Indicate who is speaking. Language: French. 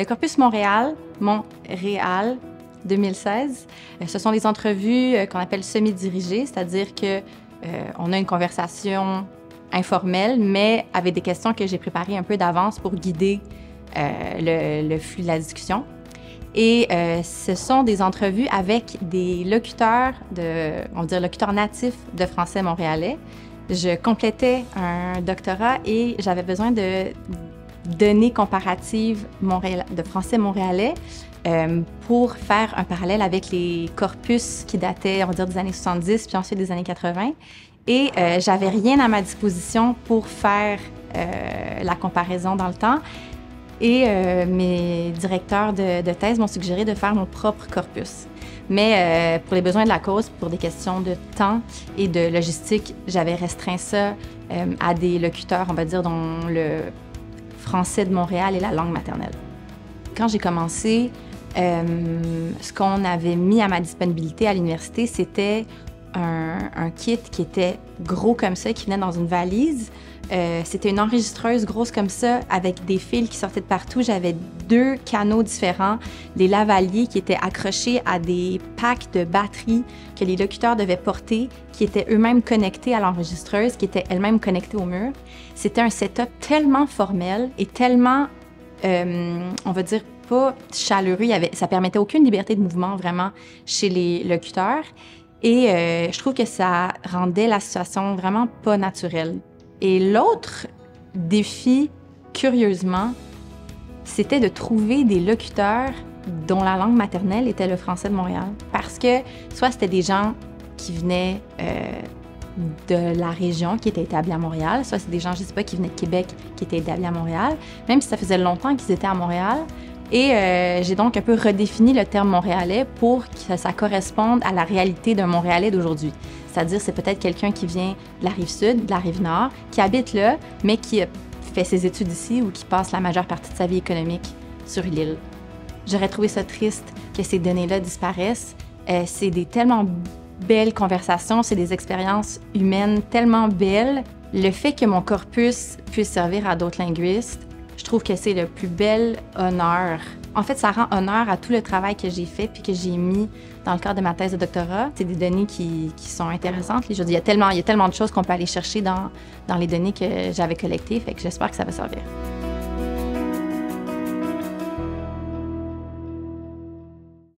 Speaker 1: Le Corpus Montréal, Montréal 2016, euh, ce sont des entrevues euh, qu'on appelle semi-dirigées, c'est-à-dire que on a une conversation informelle, mais avec des questions que j'ai préparées un peu d'avance pour guider le, flux de la discussion. Et ce sont des entrevues avec des locuteurs, de, on va dire locuteurs natifs de français montréalais. Je complétais un doctorat et j'avais besoin de données comparatives de français montréalais euh, pour faire un parallèle avec les corpus qui dataient, on va dire, des années 70 puis ensuite des années 80. Et euh, j'avais rien à ma disposition pour faire euh, la comparaison dans le temps. Et mes directeurs de, de thèse m'ont suggéré de faire mon propre corpus. Mais pour les besoins de la cause, pour des questions de temps et de logistique, j'avais restreint ça à des locuteurs, on va dire, dont le français de Montréal est la langue maternelle. Quand j'ai commencé, euh, ce qu'on avait mis à ma disponibilité à l'université, c'était un, kit qui était gros comme ça, qui venait dans une valise. Euh, c'était une enregistreuse grosse comme ça, avec des fils qui sortaient de partout. J'avais deux canaux différents, des lavaliers qui étaient accrochés à des packs de batteries que les locuteurs devaient porter, qui étaient eux-mêmes connectés à l'enregistreuse, qui étaient elles-mêmes connectées au mur. C'était un setup tellement formel et tellement, euh, on va dire, pas chaleureux. Il avait, ça permettait aucune liberté de mouvement vraiment chez les locuteurs. Et euh, je trouve que ça rendait la situation vraiment pas naturelle. Et l'autre défi, curieusement, c'était de trouver des locuteurs dont la langue maternelle était le français de Montréal. Parce que soit c'était des gens qui venaient euh, de la région, qui étaient établis à Montréal, soit c'est des gens, je sais pas, qui venaient de Québec, qui étaient établis à Montréal, même si ça faisait longtemps qu'ils étaient à Montréal. Et euh, j'ai donc un peu redéfini le terme montréalais pour que ça corresponde à la réalité d'un Montréalais d'aujourd'hui. C'est-à-dire, c'est peut-être quelqu'un qui vient de la rive sud, de la rive nord, qui habite là, mais qui fait ses études ici ou qui passe la majeure partie de sa vie économique sur l'île. J'aurais trouvé ça triste que ces données-là disparaissent. Euh, c'est des tellement belles conversations, c'est des expériences humaines tellement belles. Le fait que mon corpus puisse servir à d'autres linguistes, trouve que c'est le plus bel honneur. En fait, ça rend honneur à tout le travail que j'ai fait puis que j'ai mis dans le cadre de ma thèse de doctorat. C'est des données qui, sont intéressantes. Je il, y a tellement, il y a tellement de choses qu'on peut aller chercher dans, les données que j'avais collectées, j'espère que ça va servir.